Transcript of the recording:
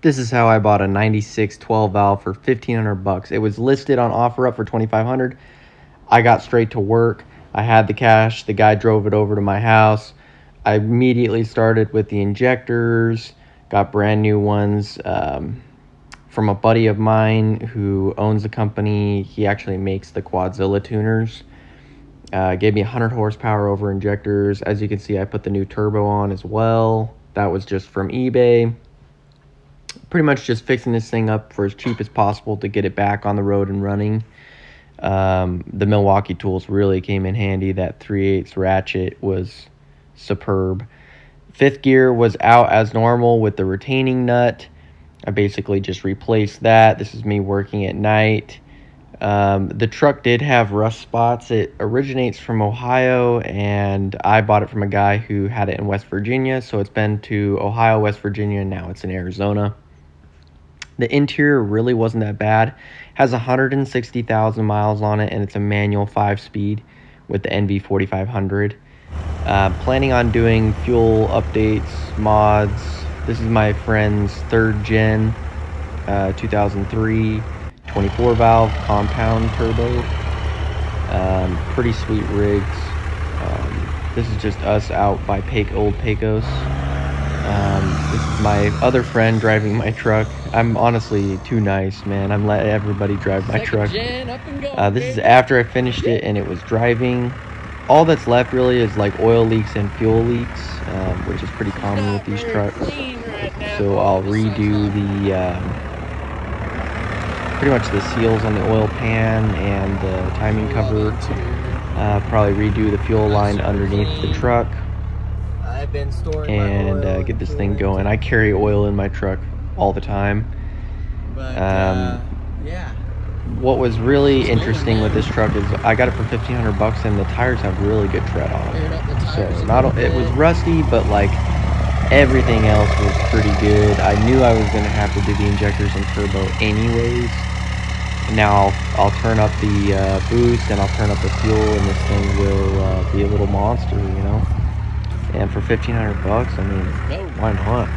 This is how I bought a 96 12 valve for 1500 bucks. It was listed on OfferUp for 2500. I got straight to work. I had the cash. The guy drove it over to my house. I immediately started with the injectors, got brand new ones um, from a buddy of mine who owns the company. He actually makes the Quadzilla tuners. Uh, gave me 100 horsepower over injectors. As you can see, I put the new turbo on as well. That was just from eBay pretty much just fixing this thing up for as cheap as possible to get it back on the road and running. Um, the Milwaukee tools really came in handy. That 3 8 ratchet was superb. Fifth gear was out as normal with the retaining nut. I basically just replaced that. This is me working at night. Um, the truck did have rust spots. It originates from Ohio, and I bought it from a guy who had it in West Virginia. So it's been to Ohio, West Virginia, and now it's in Arizona. The interior really wasn't that bad. Has 160,000 miles on it, and it's a manual five speed with the NV4500. Uh, planning on doing fuel updates, mods. This is my friend's third gen, uh, 2003, 24 valve compound turbo. Um, pretty sweet rigs. Um, this is just us out by Pe- Old Pecos. Um, my other friend driving my truck. I'm honestly too nice, man. I'm letting everybody drive my truck. Uh, this is after I finished it and it was driving. All that's left really is like oil leaks and fuel leaks, um, which is pretty common with these trucks. So I'll redo the um, pretty much the seals on the oil pan and the timing cover. Uh, probably redo the fuel line underneath the truck and uh, get this thing going. I carry oil in my truck all the time. But, Um, uh, yeah. What was really interesting with this truck is I got it for fifteen hundred bucks, and the tires have really good tread on them. up the tires So not it was rusty, but like everything else was pretty good. I knew I was gonna have to do the injectors and turbo anyways. Now I'll, I'll turn up the uh, boost and I'll turn up the fuel, and this thing will uh, be a little monster, you know. And for fifteen hundred bucks, I mean, why not?